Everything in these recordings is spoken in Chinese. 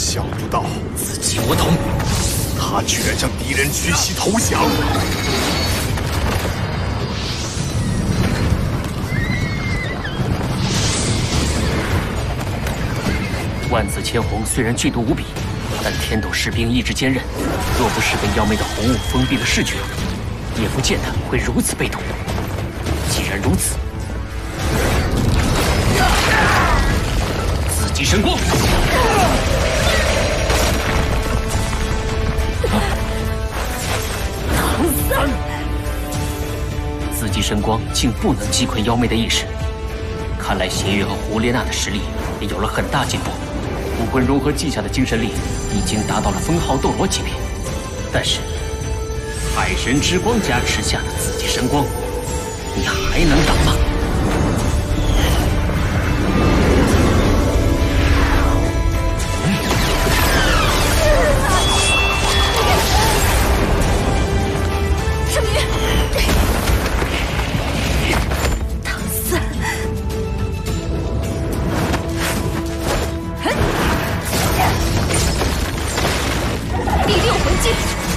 想不到紫极我统，他居然向敌人屈膝投降。万紫千红虽然剧毒无比，但天斗士兵意志坚韧，若不是被妖媚的红雾封闭了视觉，也不见得会如此被动。既然如此，紫极神光，极神光竟不能击溃妖魅的意识，看来邪月和胡列娜的实力也有了很大进步。武魂融合技下的精神力已经达到了封号斗罗级别，但是海神之光加持下的紫极神光，你还能挡吗？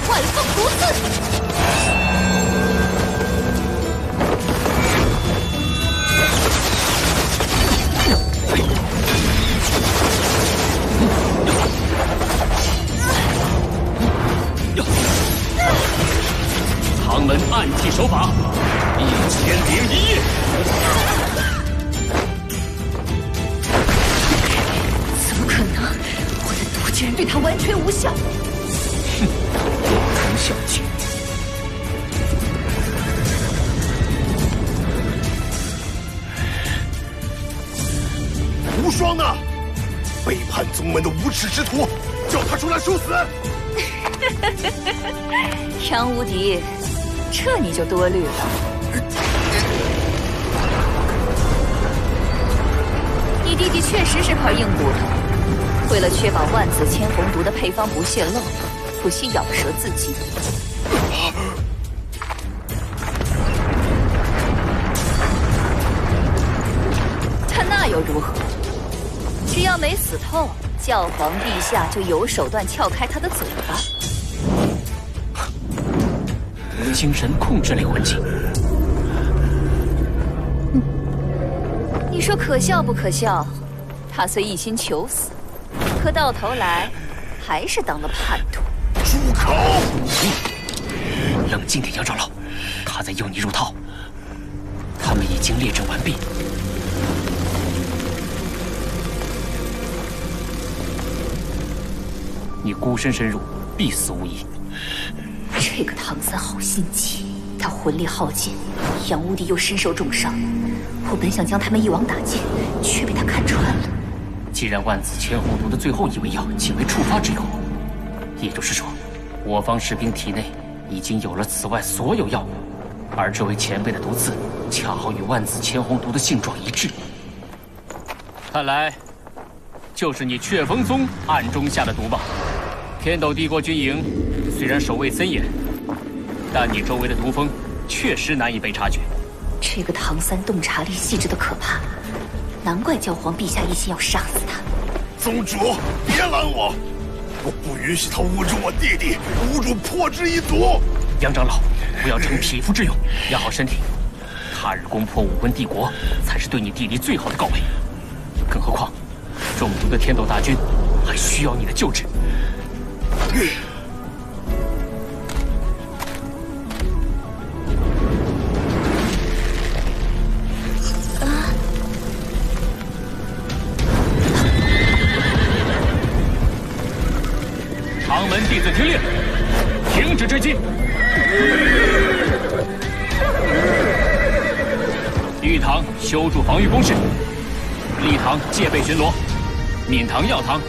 万凤毒刺。唐门暗器手法，一千零一夜。怎么可能？我的毒竟然对他完全无效！若曾小气，无双呢？背叛宗门的无耻之徒，叫他出来受死！杨无敌，这你就多虑了。你弟弟确实是块硬骨头，为了确保万紫千红毒的配方不泄露，不惜咬舌自尽。他那又如何？只要没死透，教皇陛下就有手段撬开他的嘴巴。精神控制类魂技，你说可笑不可笑？他虽一心求死，可到头来还是当了叛徒。住口！冷静点，杨长老，他在诱你入套。他们已经列阵完毕，你孤身深入，必死无疑。这个唐三好心机，他魂力耗尽，杨无敌又身受重伤。我本想将他们一网打尽，却被他看穿了。既然万紫千红毒的最后一味药仅为触发之药，也就是说，我方士兵体内已经有了此外所有药物，而这位前辈的毒刺恰好与万紫千红毒的性状一致。看来，就是你雀峰宗暗中下的毒吧？天斗帝国军营虽然守卫森严，但你周围的毒风确实难以被察觉。这个唐三洞察力细致的可怕，难怪教皇陛下一心要杀死他。宗主，别拦我！我不允许他侮辱我弟弟，侮辱破之一族！杨长老，不要逞匹夫之勇，养好身体。他日攻破武魂帝国，才是对你弟弟最好的告慰。更何况，中毒的天斗大军还需要你的救治。唐门弟子听令，停止追击。玉堂修筑防御工事，立堂戒备巡逻，敏堂、药堂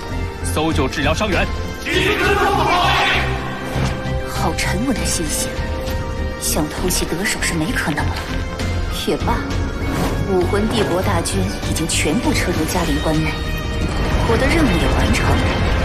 搜救治疗伤员。好沉稳的心性，想偷袭得手是没可能了。也罢，武魂帝国大军已经全部撤入嘉陵关内，我的任务也完成了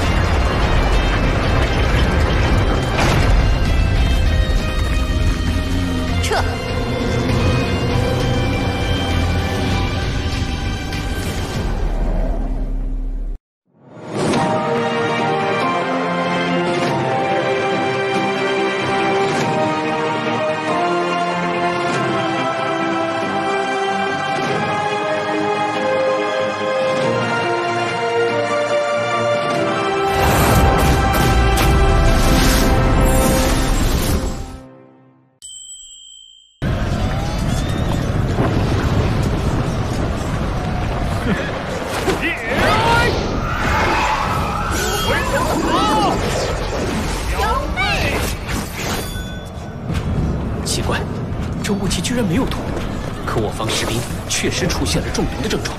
居然没有毒，可我方士兵确实出现了中毒的症状。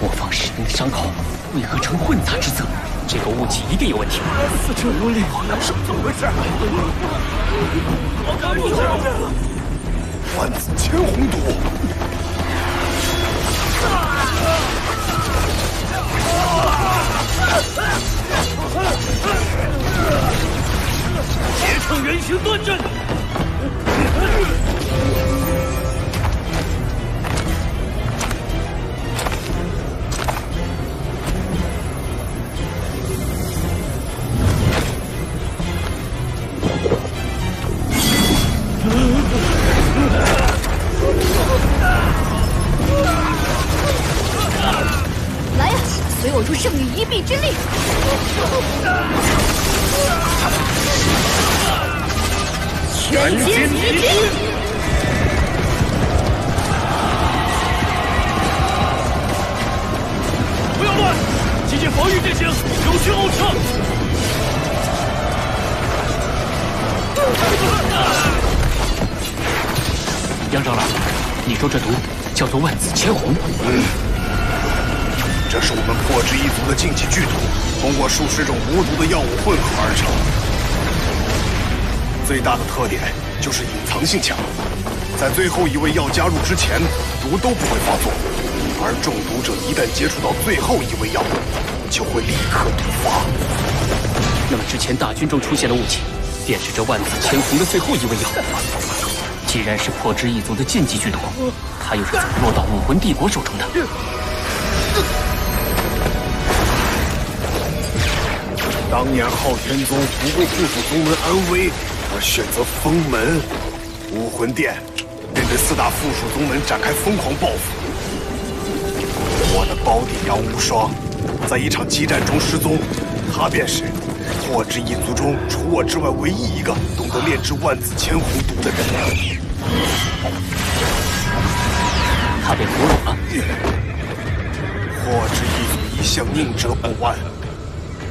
我方士兵的伤口为何呈混杂之色？这个雾气一定有问题。死者如灵，是怎么回事？万紫千红毒！结成圆形断阵。臂之力！全歼敌军！不要乱，集结防御阵型，有序后撤。杨长老，你说这毒叫做万紫千红？嗯，这是我们破之一族的禁忌剧毒，通过数十种无毒的药物混合而成。最大的特点就是隐藏性强，在最后一味药加入之前，毒都不会发作，而中毒者一旦接触到最后一味药，就会立刻毒发。那么之前大军中出现的雾气，便是这万紫千红的最后一味药。既然是破之一族的禁忌剧毒，它又是怎么落到武魂帝国手中的？当年昊天宗不顾护主宗门安危而选择封门，武魂殿便对四大附属宗门展开疯狂报复。我的胞弟杨无双在一场激战中失踪，他便是破之一族中除我之外唯一一个懂得炼制万紫千红毒的人。他被俘虏了。破之一族一向宁折不弯，